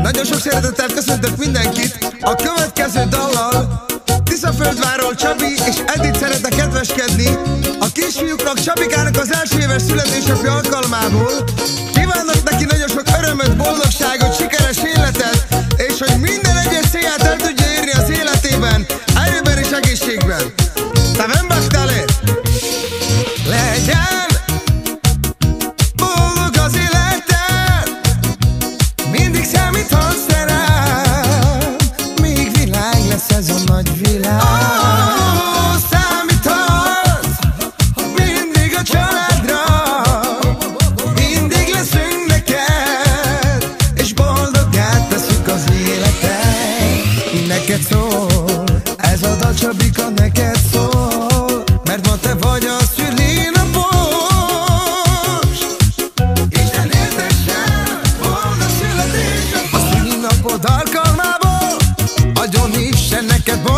Nagyon sok szeretettel köszöntök mindenkit a következő dallal. Tiszaföldváról Csabi és Edith szeretne kedveskedni. A kisfiúknak Csabikának az első éves születésnapja alkalmából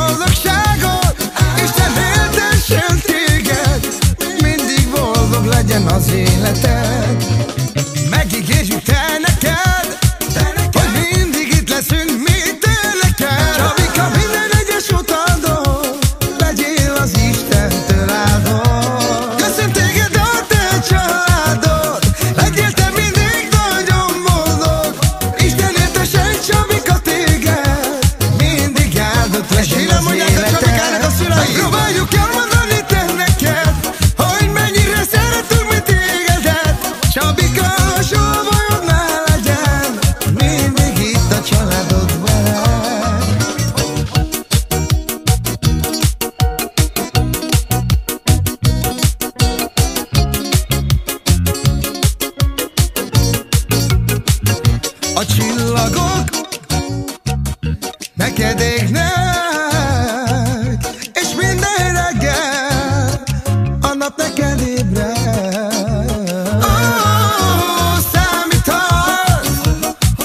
boldogságot Isten éltessen téged. Mindig boldog legyen az életed neked És minden reggel a nap neked oh, Számíthatsz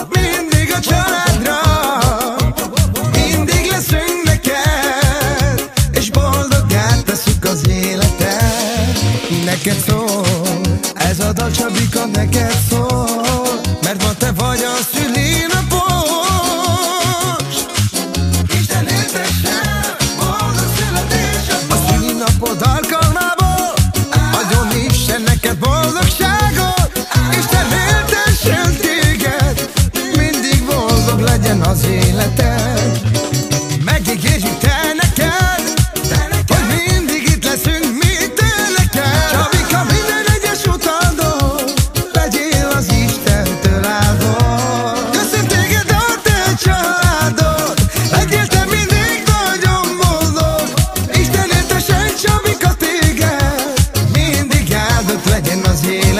mindig a családra Mindig leszünk neked És boldogát teszük az életed Neked szól Ez a dal Csabika neked szól Szülinapod alkalmából. Adjon Isten neked boldogságot Isten éltessen téged. Mindig boldog legyen az életed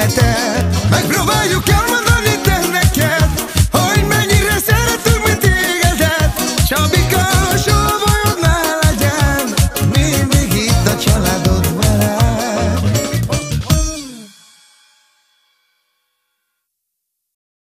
até. Mas provei o que é uma